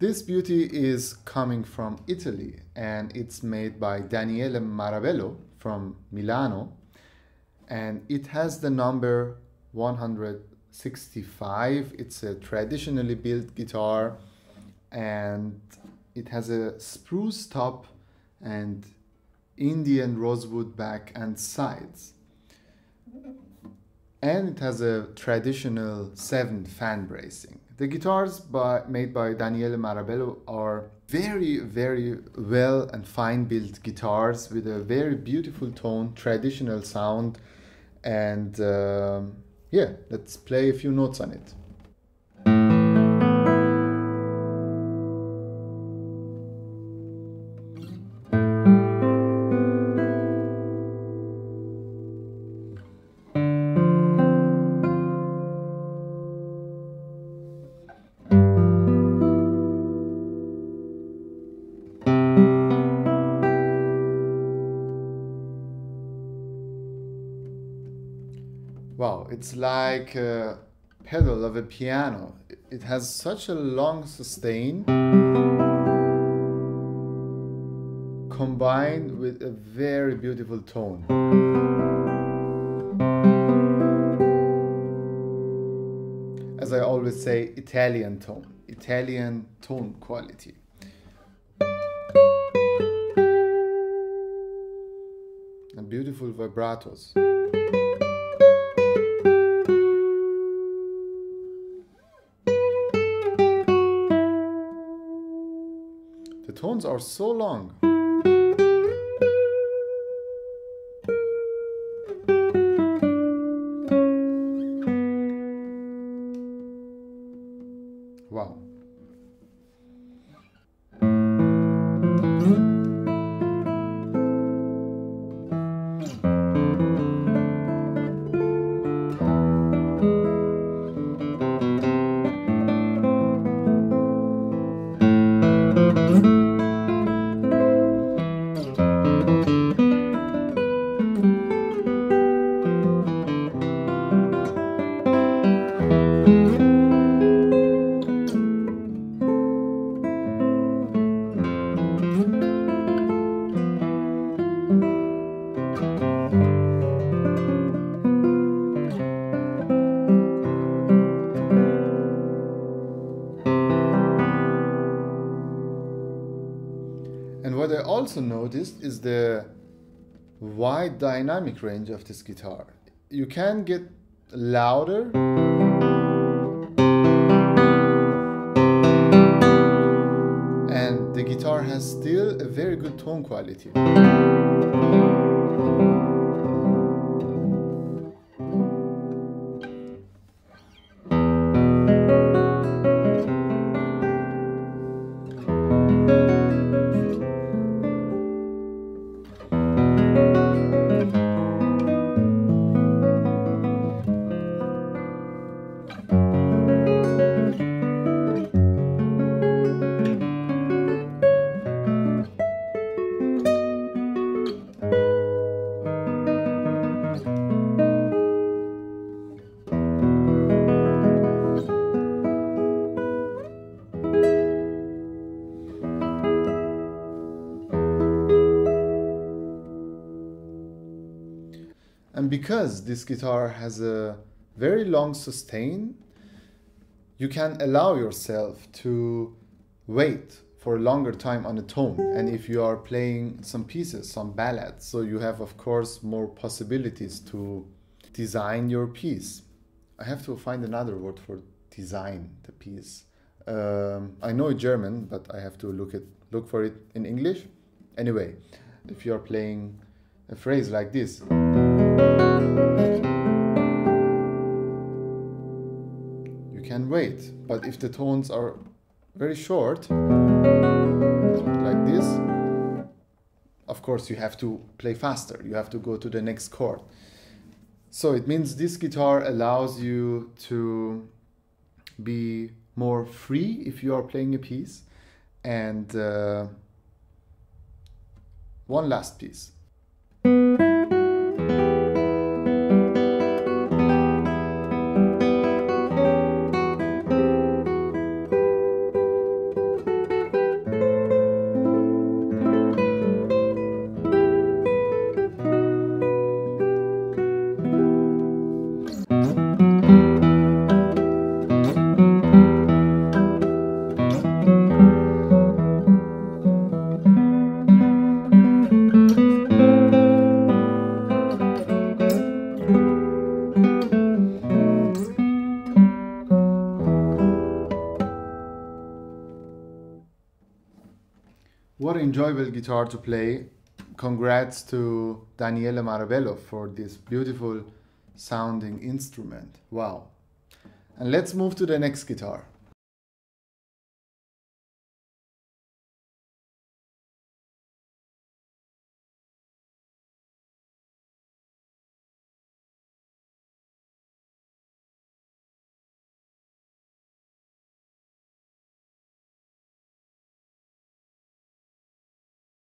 This beauty is coming from Italy and it's made by Daniele Marrabello from Milano and it has the number 165. It's a traditionally built guitar and it has a spruce top and Indian rosewood back and sides. And it has a traditional seven fan bracing. The guitars by, made by Daniele Marrabello are very, very well and fine built guitars with a very beautiful tone, traditional sound, and um, yeah, let's play a few notes on it. Wow, it's like a pedal of a piano. It has such a long sustain combined with a very beautiful tone. As I always say, Italian tone, Italian tone quality. And beautiful vibratos. The tones are so long. Also noticed is the wide dynamic range of this guitar. You can get louder and the guitar has still a very good tone quality. And because this guitar has a very long sustain, you can allow yourself to wait for a longer time on a tone. And if you are playing some pieces, some ballads, so you have, of course, more possibilities to design your piece. I have to find another word for design the piece. Um, I know German, but I have to look it look for it in English. Anyway, if you are playing a phrase like this. You can wait, but if the tones are very short, like this, of course you have to play faster. You have to go to the next chord. So it means this guitar allows you to be more free if you are playing a piece. And uh, one last piece. What enjoyable guitar to play. Congrats to Daniele Marrabello for this beautiful sounding instrument. Wow. And let's move to the next guitar.